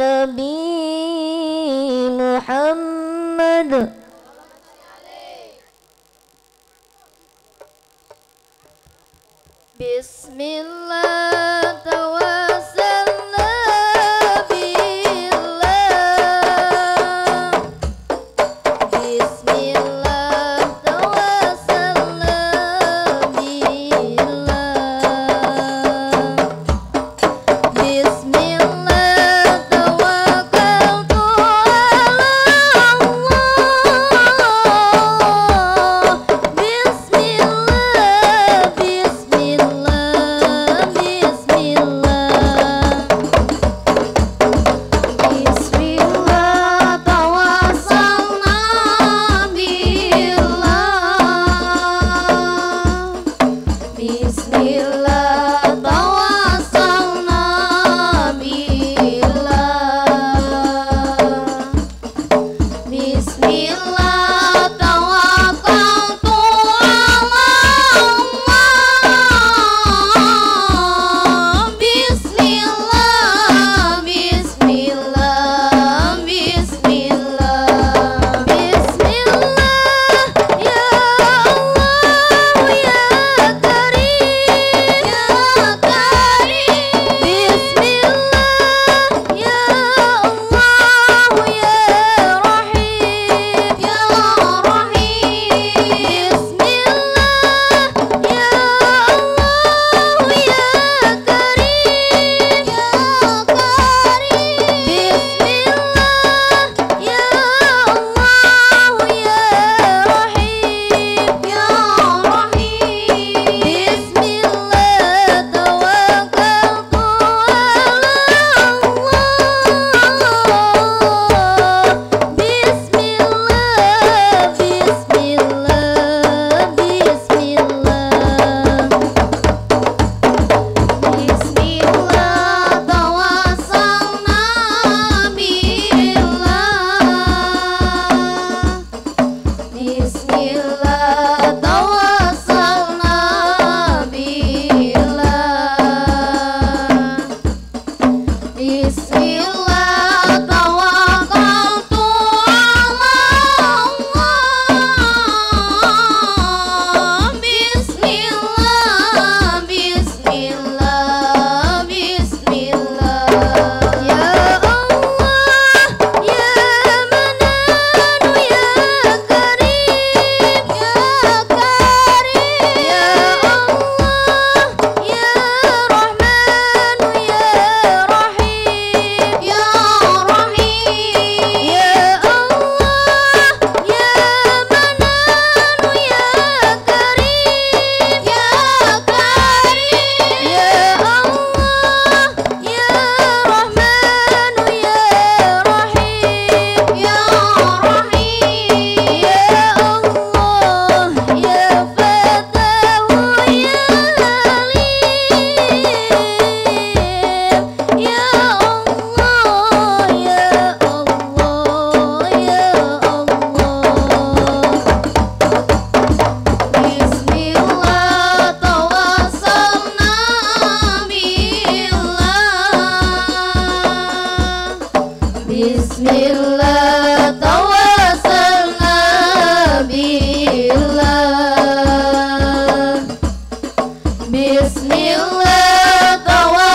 النبي محمد. بسم الله. Bismillah tawassalna billah Bismillah tawassalna